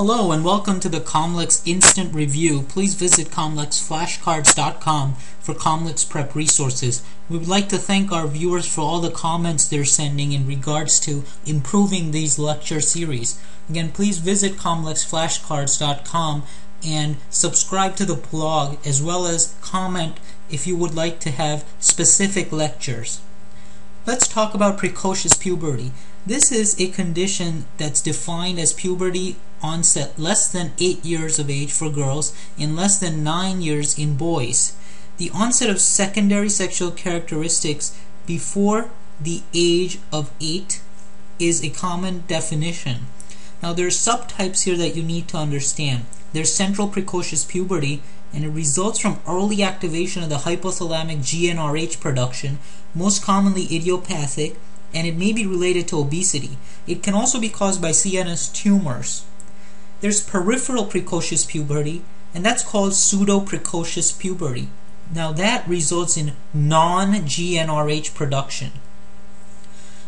Hello and welcome to the Comlex Instant Review. Please visit comlexflashcards.com for Comlex prep resources. We would like to thank our viewers for all the comments they're sending in regards to improving these lecture series. Again, please visit comlexflashcards.com and subscribe to the blog as well as comment if you would like to have specific lectures. Let's talk about precocious puberty. This is a condition that's defined as puberty onset less than 8 years of age for girls and less than 9 years in boys. The onset of secondary sexual characteristics before the age of 8 is a common definition. Now there are subtypes here that you need to understand. There's central precocious puberty and it results from early activation of the hypothalamic GnRH production, most commonly idiopathic, and it may be related to obesity. It can also be caused by CNS tumors. There's peripheral precocious puberty, and that's called pseudo-precocious puberty. Now that results in non-GnRH production.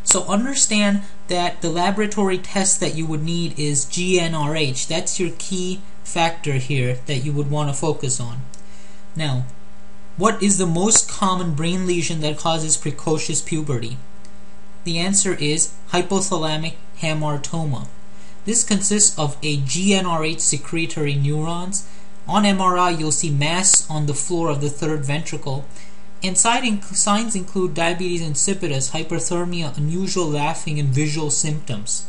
So understand that the laboratory test that you would need is GnRH. That's your key factor here that you would want to focus on. Now, what is the most common brain lesion that causes precocious puberty? The answer is hypothalamic hamartoma. This consists of a GnRH secretory neurons. On MRI, you'll see mass on the floor of the third ventricle. And signs include diabetes insipidus, hyperthermia, unusual laughing, and visual symptoms.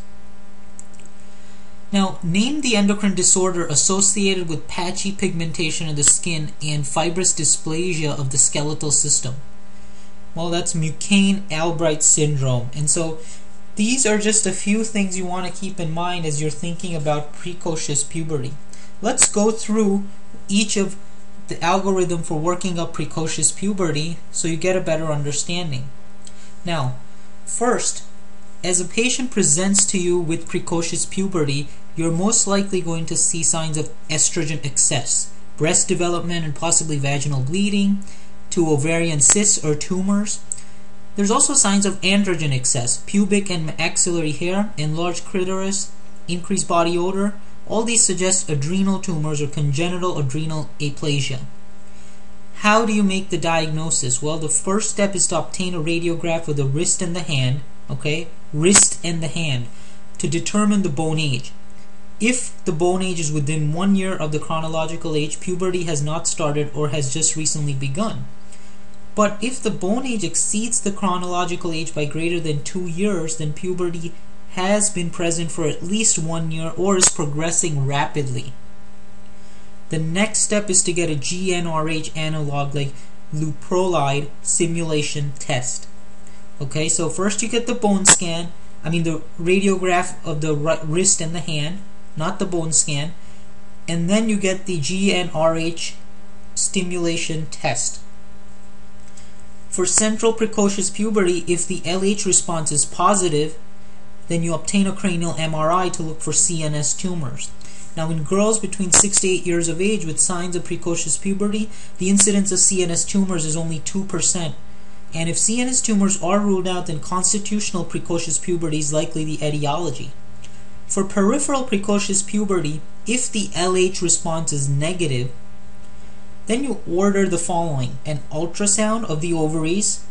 Now, name the endocrine disorder associated with patchy pigmentation of the skin and fibrous dysplasia of the skeletal system. Well, that's McCune-Albright syndrome. And so these are just a few things you want to keep in mind as you're thinking about precocious puberty. Let's go through each of the algorithm for working up precocious puberty so you get a better understanding. Now, first, as a patient presents to you with precocious puberty, you're most likely going to see signs of estrogen excess, breast development and possibly vaginal bleeding, to ovarian cysts or tumors. There's also signs of androgen excess, pubic and axillary hair, enlarged clitoris, increased body odor. All these suggest adrenal tumors or congenital adrenal aplasia. How do you make the diagnosis? Well, the first step is to obtain a radiograph of the wrist and the hand, okay? Wrist and the hand to determine the bone age. If the bone age is within one year of the chronological age, puberty has not started or has just recently begun. But if the bone age exceeds the chronological age by greater than two years, then puberty has been present for at least one year or is progressing rapidly. The next step is to get a GnRH analog like leuprolide simulation test. Okay, so first you get the bone scan, I mean the radiograph of the wrist and the hand, not the bone scan, and then you get the GnRH stimulation test. For central precocious puberty, if the LH response is positive, then you obtain a cranial MRI to look for CNS tumors. Now, in girls between 6 to 8 years of age with signs of precocious puberty, the incidence of CNS tumors is only 2%. And if CNS tumors are ruled out, then constitutional precocious puberty is likely the etiology. For peripheral precocious puberty, if the LH response is negative, then you order the following an ultrasound of the ovaries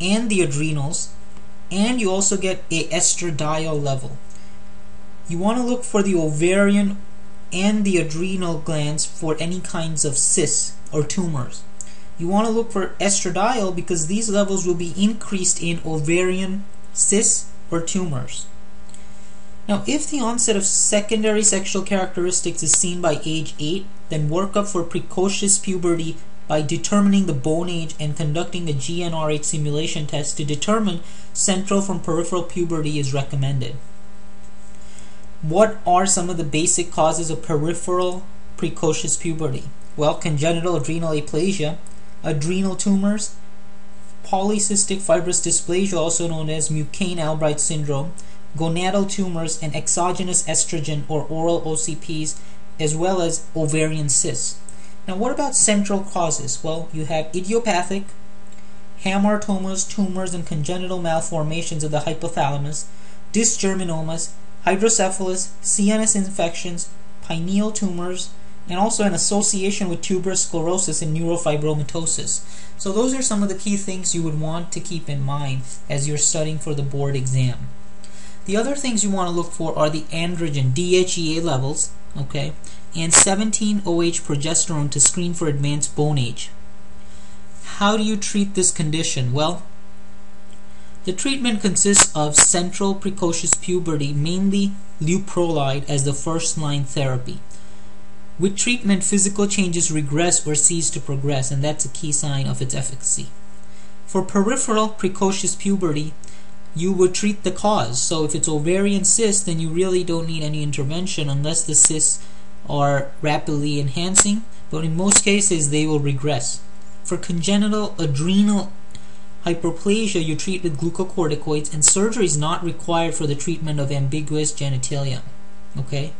and the adrenals, and you also get a estradiol level. You want to look for the ovarian and the adrenal glands for any kinds of cysts or tumors. You want to look for estradiol because these levels will be increased in ovarian cysts or tumors. Now, if the onset of secondary sexual characteristics is seen by age 8, then work up for precocious puberty by determining the bone age and conducting a GnRH simulation test to determine central from peripheral puberty is recommended. What are some of the basic causes of peripheral precocious puberty? Well, congenital adrenal aplasia, adrenal tumors, polycystic fibrous dysplasia, also known as McCune-Albright syndrome, gonadal tumors, and exogenous estrogen or oral OCPs, as well as ovarian cysts. Now, what about central causes? Well, you have idiopathic, hamartomas, tumors, and congenital malformations of the hypothalamus, dysgerminomas, hydrocephalus, CNS infections, pineal tumors, and also an association with tuberous sclerosis and neurofibromatosis. So those are some of the key things you would want to keep in mind as you're studying for the board exam. The other things you want to look for are the androgen DHEA levels, okay, and 17-OH progesterone to screen for advanced bone age. How do you treat this condition? Well, the treatment consists of central precocious puberty, mainly leuprolide as the first line therapy. With treatment, physical changes regress or cease to progress, and that's a key sign of its efficacy. For peripheral precocious puberty, you would treat the cause. So if it's ovarian cyst, then you really don't need any intervention unless the cysts are rapidly enhancing, but in most cases they will regress. For congenital adrenal hyperplasia, you treat with glucocorticoids, and surgery is not required for the treatment of ambiguous genitalia. Okay?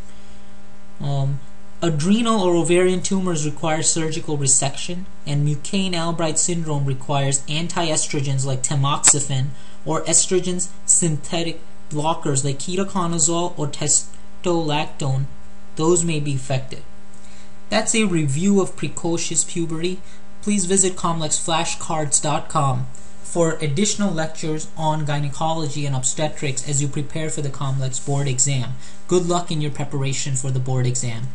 Um, Adrenal or ovarian tumors require surgical resection, and McCune Albright syndrome requires antiestrogens like tamoxifen or estrogens synthetic blockers like ketoconazole or testosterone. Those may be effective. That's a review of precocious puberty. Please visit comlexflashcards.com for additional lectures on gynecology and obstetrics as you prepare for the COMLEX board exam. Good luck in your preparation for the board exam.